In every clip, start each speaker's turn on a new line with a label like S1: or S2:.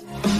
S1: Music keeps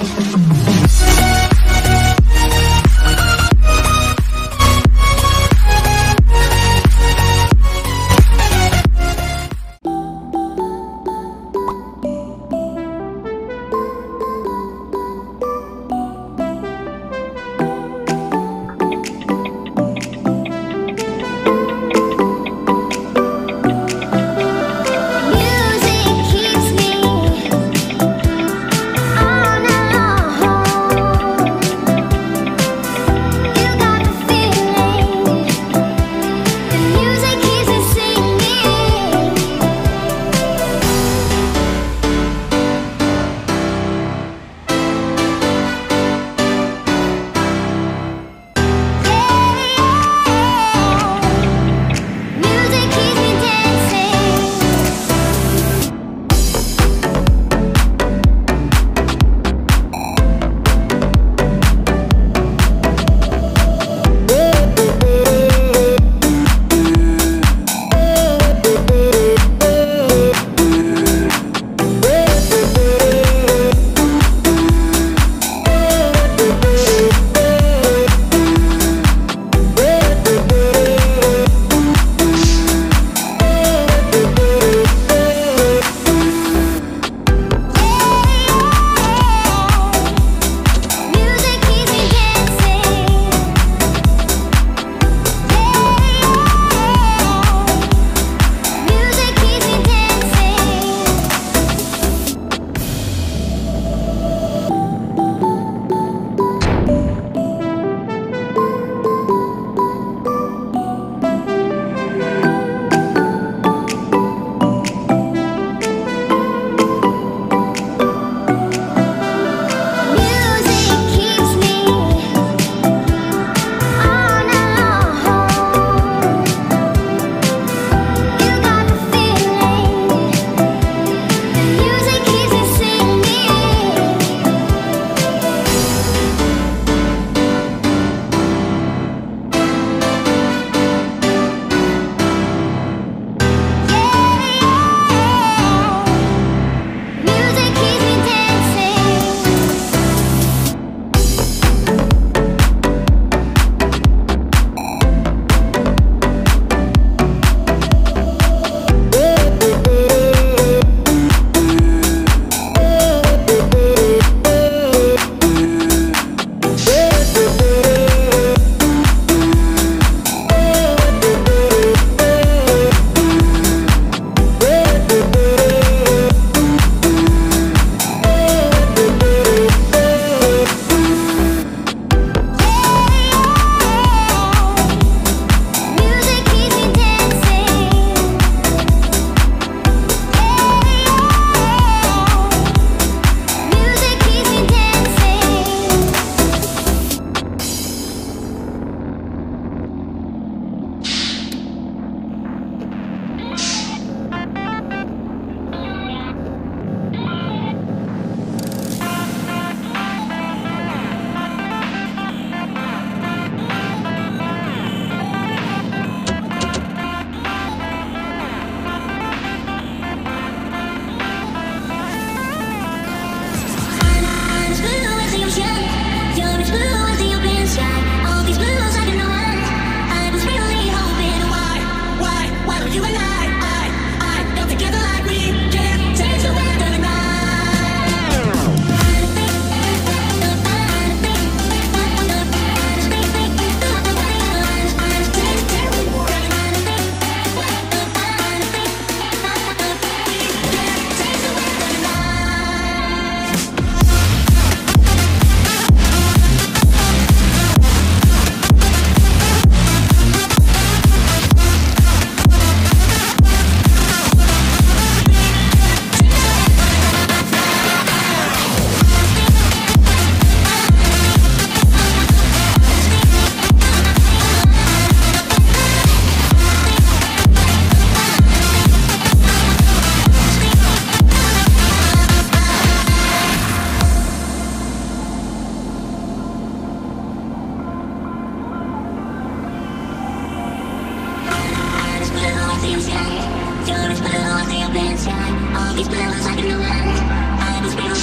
S1: You're just pillow, on the see side. All these pillows I can run. I have this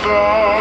S2: I'm